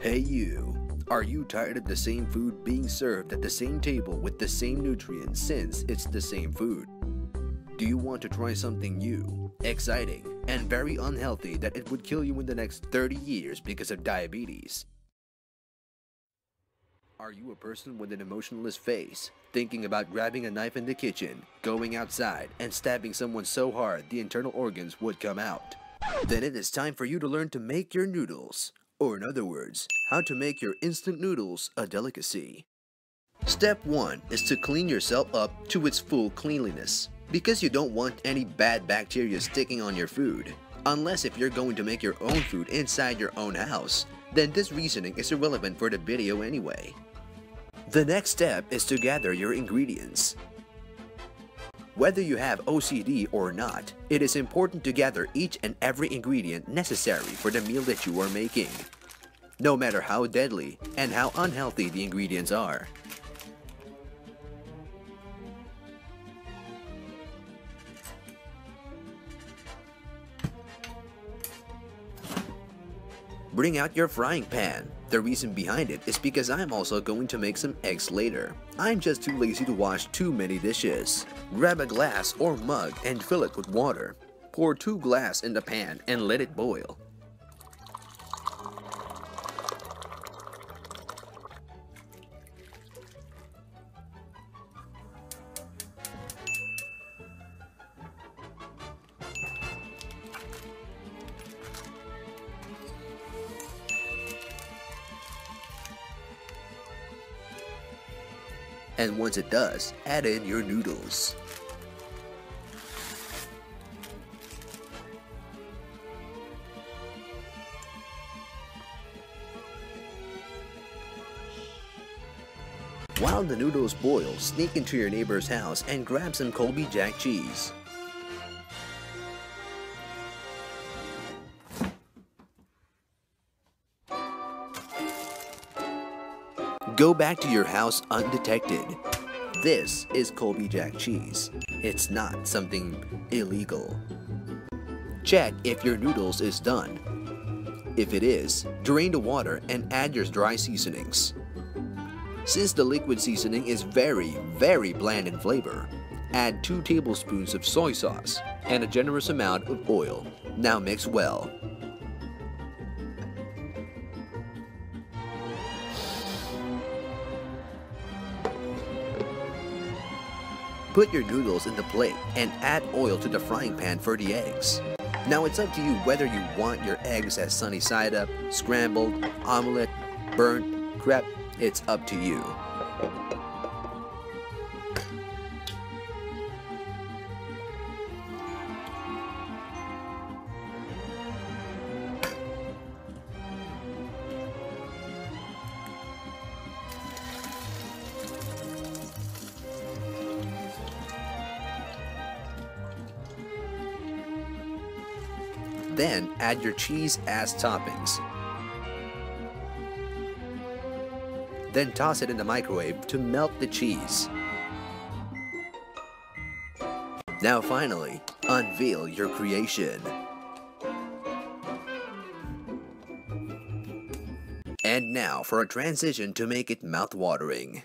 Hey you, are you tired of the same food being served at the same table with the same nutrients since it's the same food? Do you want to try something new, exciting, and very unhealthy that it would kill you in the next 30 years because of diabetes? Are you a person with an emotionless face, thinking about grabbing a knife in the kitchen, going outside, and stabbing someone so hard the internal organs would come out? Then it is time for you to learn to make your noodles. Or in other words, how to make your instant noodles a delicacy. Step 1 is to clean yourself up to its full cleanliness, because you don't want any bad bacteria sticking on your food. Unless if you're going to make your own food inside your own house, then this reasoning is irrelevant for the video anyway. The next step is to gather your ingredients. Whether you have OCD or not, it is important to gather each and every ingredient necessary for the meal that you are making. No matter how deadly and how unhealthy the ingredients are. Bring out your frying pan. The reason behind it is because I'm also going to make some eggs later. I'm just too lazy to wash too many dishes. Grab a glass or mug and fill it with water. Pour two glass in the pan and let it boil. And once it does, add in your noodles. While the noodles boil, sneak into your neighbor's house and grab some Colby Jack cheese. Go back to your house undetected. This is Colby Jack cheese. It's not something illegal. Check if your noodles is done. If it is, drain the water and add your dry seasonings. Since the liquid seasoning is very, very bland in flavor, add 2 tablespoons of soy sauce and a generous amount of oil. Now mix well. Put your noodles in the plate and add oil to the frying pan for the eggs. Now it's up to you whether you want your eggs as sunny side up, scrambled, omelette, burnt, crepe, it's up to you. Then add your cheese as toppings. Then toss it in the microwave to melt the cheese. Now finally, unveil your creation. And now for a transition to make it mouth-watering.